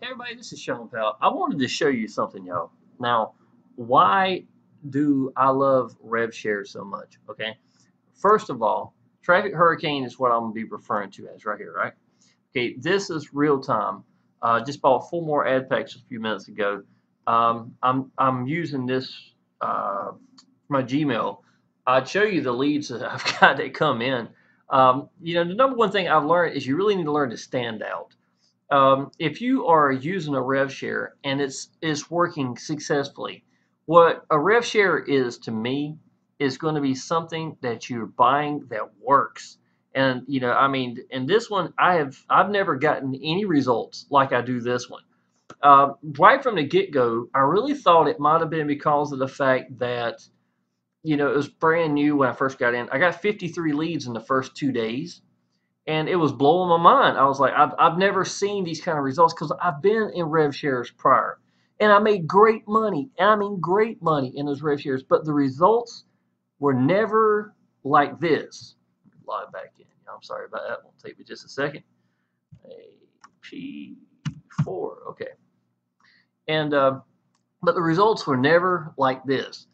Hey everybody, this is Shawn Powell. I wanted to show you something, y'all. Now, why do I love RevShare so much? Okay, first of all, Traffic Hurricane is what I'm gonna be referring to as right here, right? Okay, this is real time. Uh, just bought four more ad packs a few minutes ago. Um, I'm I'm using this uh, my Gmail. I'd show you the leads that I've got that come in. Um, you know, the number one thing I've learned is you really need to learn to stand out um, if you are using a rev share and it's is working successfully, what a rev share is to me is going to be something that you're buying that works. And you know, I mean, in this one, I have I've never gotten any results like I do this one. Uh, right from the get go, I really thought it might have been because of the fact that you know it was brand new when I first got in. I got 53 leads in the first two days and it was blowing my mind. I was like, I've, I've never seen these kind of results because I've been in rev shares prior, and I made great money, and I mean great money in those rev shares, but the results were never like this. Log back in. I'm sorry about that. Won't take me just a second. AP4. Okay. And uh, but the results were never like this.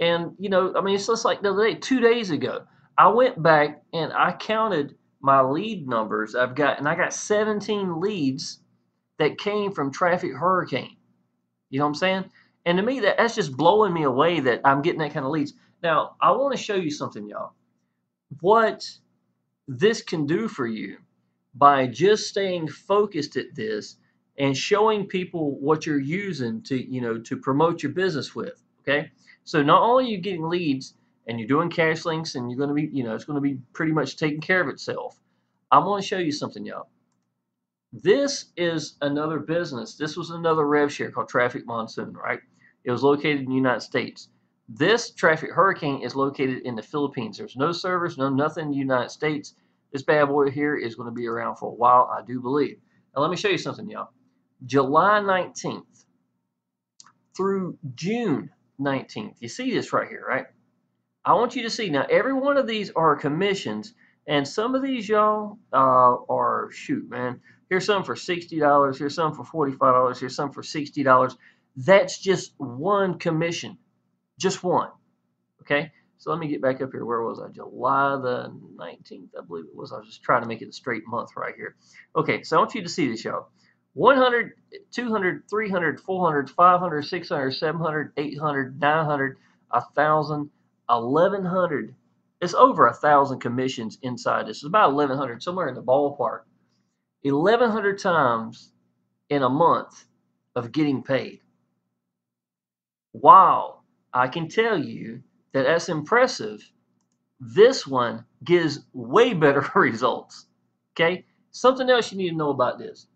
And you know, I mean, it's just like the other day, two days ago, I went back and I counted my lead numbers I've got, and I got 17 leads that came from Traffic Hurricane. You know what I'm saying? And to me, that, that's just blowing me away that I'm getting that kind of leads. Now, I want to show you something, y'all. What this can do for you by just staying focused at this and showing people what you're using to, you know, to promote your business with. Okay. So not only are you getting leads, and you're doing cash links and you're going to be, you know, it's going to be pretty much taking care of itself. I'm going to show you something, y'all. This is another business. This was another rev share called Traffic Monsoon, right? It was located in the United States. This Traffic Hurricane is located in the Philippines. There's no servers, no nothing in the United States. This bad boy here is going to be around for a while, I do believe. Now, let me show you something, y'all. July 19th through June 19th. You see this right here, right? I want you to see now every one of these are commissions and some of these y'all uh, are shoot man here's some for $60 here's some for $45 here's some for $60 that's just one commission just one okay? So let me get back up here. Where was I? July the 19th I believe it was. I was just trying to make it a straight month right here. Okay so I want you to see this y'all. 100 200 300 400 500 600 700 800 900 1000 1100 it's over a thousand commissions inside this. It's about 1100 somewhere in the ballpark. 1100 times in a month of getting paid. Wow. I can tell you that that's impressive. This one gives way better results. Okay? Something else you need to know about this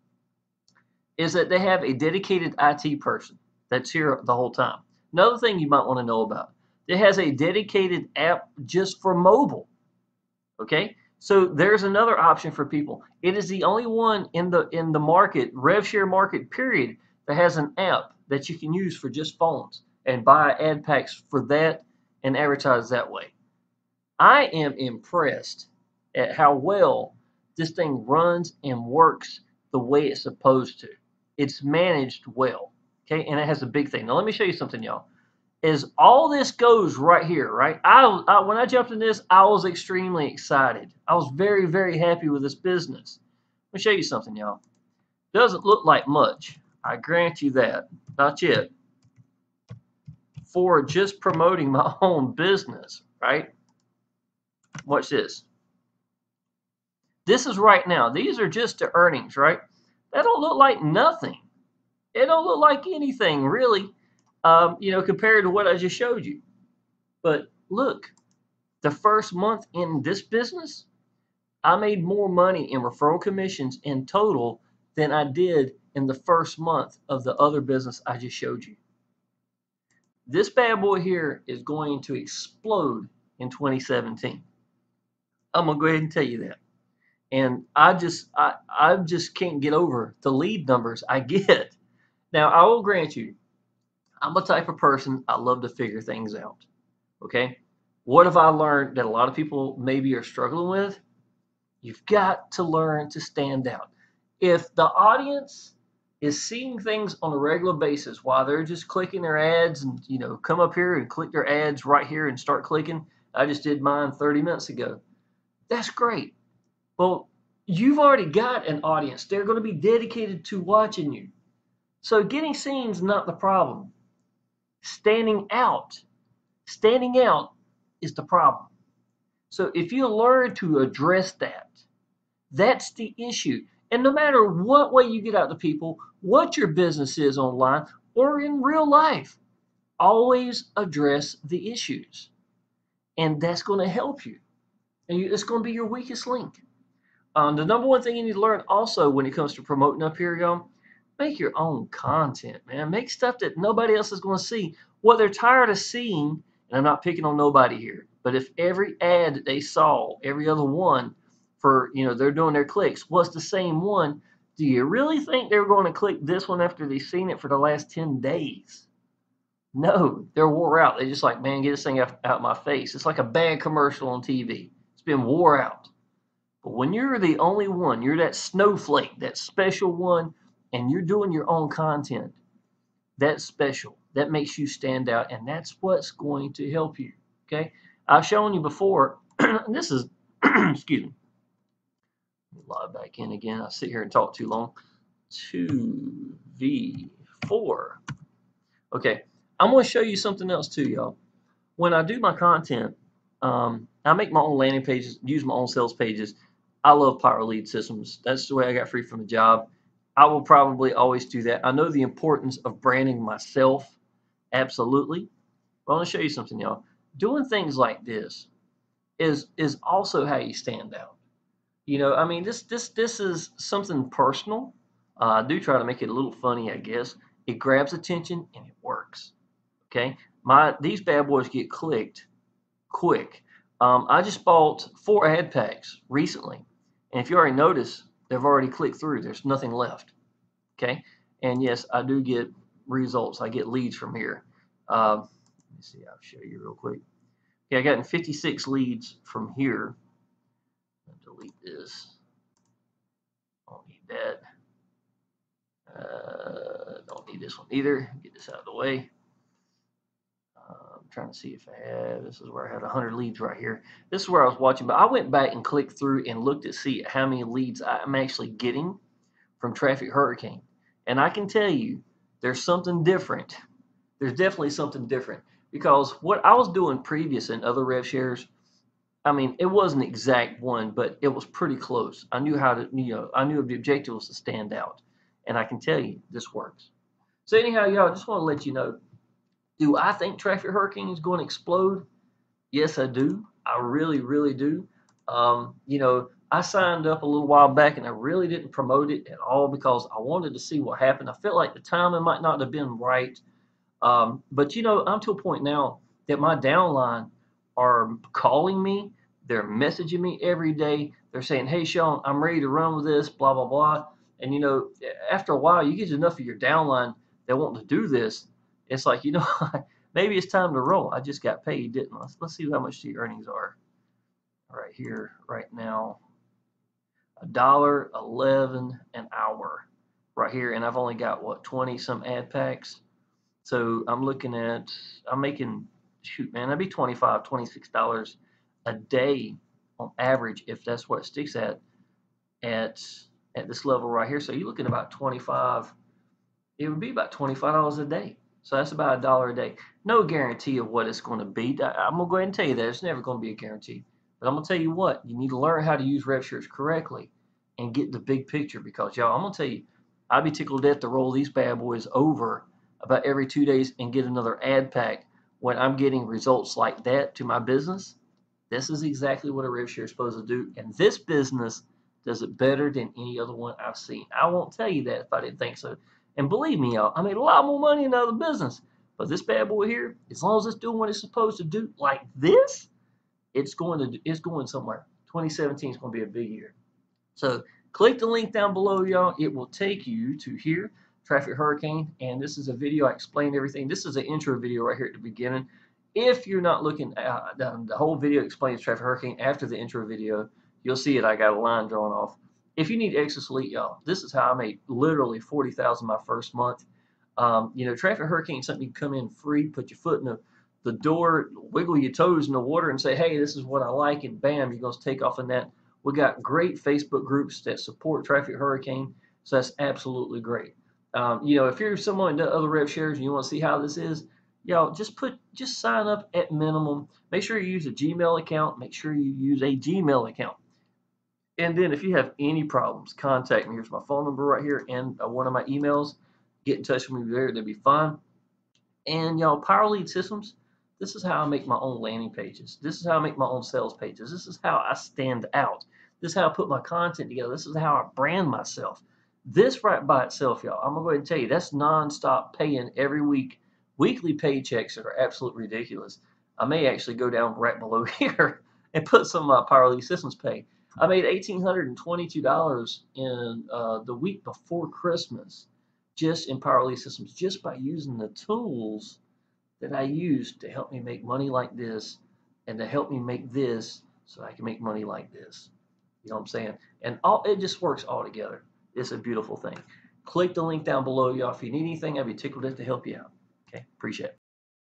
is that they have a dedicated it person that's here the whole time. Another thing you might want to know about it has a dedicated app just for mobile. Okay, so there's another option for people. It is the only one in the in the market, RevShare market period, that has an app that you can use for just phones and buy ad packs for that and advertise that way. I am impressed at how well this thing runs and works the way it's supposed to. It's managed well. Okay, and it has a big thing. Now let me show you something, y'all is all this goes right here, right? I, I, when I jumped in this, I was extremely excited. I was very, very happy with this business. Let me show you something, y'all. Doesn't look like much. I grant you that. Not yet. For just promoting my own business, right? Watch this. This is right now. These are just the earnings, right? That don't look like nothing. It don't look like anything, really um, you know, compared to what I just showed you. But look, the first month in this business, I made more money in referral commissions in total than I did in the first month of the other business I just showed you. This bad boy here is going to explode in 2017. I'm gonna go ahead and tell you that. And I just I, I just can't get over the lead numbers I get. Now I will grant you I'm a type of person, I love to figure things out. Okay? What have I learned that a lot of people maybe are struggling with? You've got to learn to stand out. If the audience is seeing things on a regular basis while they're just clicking their ads and you know come up here and click their ads right here and start clicking. I just did mine 30 minutes ago. That's great. Well, you've already got an audience. They're going to be dedicated to watching you. So getting seen is not the problem. Standing out, standing out is the problem. So if you learn to address that, that's the issue. And no matter what way you get out to people, what your business is online or in real life, always address the issues. And that's going to help you. And it's going to be your weakest link. Um, the number one thing you need to learn also when it comes to promoting up here, y'all, make your own content, man. Make stuff that nobody else is going to see. What they're tired of seeing, and I'm not picking on nobody here, but if every ad that they saw, every other one for, you know, they're doing their clicks was the same one, do you really think they're going to click this one after they've seen it for the last 10 days? No, they're wore out. They're just like, man, get this thing out, out my face. It's like a bad commercial on TV. It's been wore out. But when you're the only one, you're that snowflake, that special one, and you're doing your own content, that's special. That makes you stand out, and that's what's going to help you. Okay? I've shown you before, this is, excuse me, log back in again. I sit here and talk too long. 2V4. Okay, I'm going to show you something else too, y'all. When I do my content, um, I make my own landing pages, use my own sales pages. I love Power Lead Systems. That's the way I got free from the job. I will probably always do that. I know the importance of branding myself, absolutely. But I want to show you something, y'all. Doing things like this is is also how you stand out. You know, I mean, this this this is something personal. Uh, I do try to make it a little funny, I guess. It grabs attention and it works. Okay, my these bad boys get clicked quick. Um, I just bought four ad packs recently, and if you already noticed, they've already clicked through. There's nothing left. Okay, and yes, I do get results. I get leads from here. Uh, let me see. I'll show you real quick. Okay, I got 56 leads from here delete this. Don't need that. Uh, don't need this one either. Get this out of the way. Trying to see if I have. This is where I had 100 leads right here. This is where I was watching, but I went back and clicked through and looked to see how many leads I'm actually getting from Traffic Hurricane. And I can tell you, there's something different. There's definitely something different because what I was doing previous in other rev shares I mean, it wasn't exact one, but it was pretty close. I knew how to, you know, I knew the objective was to stand out. And I can tell you, this works. So anyhow, y'all, I just want to let you know, do I think Traffic Hurricane is going to explode? Yes, I do. I really, really do. Um, you know, I signed up a little while back and I really didn't promote it at all because I wanted to see what happened. I felt like the timing might not have been right. Um, but, you know, I'm to a point now that my downline – are calling me. They're messaging me every day. They're saying, "Hey, Shawn, I'm ready to run with this." Blah blah blah. And you know, after a while, you get enough of your downline that want to do this. It's like you know, maybe it's time to roll. I just got paid, didn't I? Let's see how much the earnings are. Right here, right now, a dollar eleven an hour, right here, and I've only got what twenty some ad packs. So I'm looking at, I'm making shoot, man, that'd be 25 $26 a day on average if that's what it sticks at at at this level right here. So you're looking about 25, it would be about $25 a day. So that's about a dollar a day. No guarantee of what it's going to be. I'm going to go ahead and tell you that. It's never going to be a guarantee. But I'm going to tell you what, you need to learn how to use RevShares correctly and get the big picture because, y'all, I'm going to tell you, I'd be tickled death to roll these bad boys over about every two days and get another ad pack when I'm getting results like that to my business, this is exactly what a rev share is supposed to do. And this business does it better than any other one I've seen. I won't tell you that if I didn't think so. And believe me, y'all, I made a lot more money in other business. But this bad boy here, as long as it's doing what it's supposed to do, like this, it's going to it's going somewhere. 2017 is going to be a big year. So click the link down below, y'all. It will take you to here. Traffic Hurricane, and this is a video. I explained everything. This is an intro video right here at the beginning. If you're not looking at the, the whole video explains Traffic Hurricane after the intro video, you'll see it. I got a line drawn off. If you need Exitus Elite, y'all, this is how I made literally 40,000 my first month. Um, you know, Traffic Hurricane something you come in free, put your foot in the, the door, wiggle your toes in the water and say, hey, this is what I like, and bam, you're going to take off in that. We got great Facebook groups that support Traffic Hurricane, so that's absolutely great. Um, you know, if you're someone in other rev shares and you want to see how this is, y'all just put just sign up at minimum. Make sure you use a Gmail account. Make sure you use a Gmail account. And then if you have any problems, contact me. Here's my phone number right here and uh, one of my emails. Get in touch with me there. That'd be fine. And y'all, Power Lead Systems, this is how I make my own landing pages. This is how I make my own sales pages. This is how I stand out. This is how I put my content together. This is how I brand myself. This right by itself, y'all, I'm gonna go ahead and tell you that's nonstop paying every week. Weekly paychecks that are absolutely ridiculous. I may actually go down right below here and put some uh, Power Lead Systems pay. I made $1,822 in uh, the week before Christmas just in Power Lead Systems, just by using the tools that I use to help me make money like this and to help me make this so I can make money like this. You know what I'm saying? And all it just works all together. It's a beautiful thing. Click the link down below, y'all. If you need anything, I'd be tickled to help you out. Okay, appreciate it.